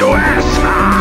your ass!